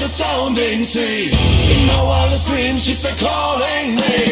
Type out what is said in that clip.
sounding sea. In my wildest dreams she's still calling me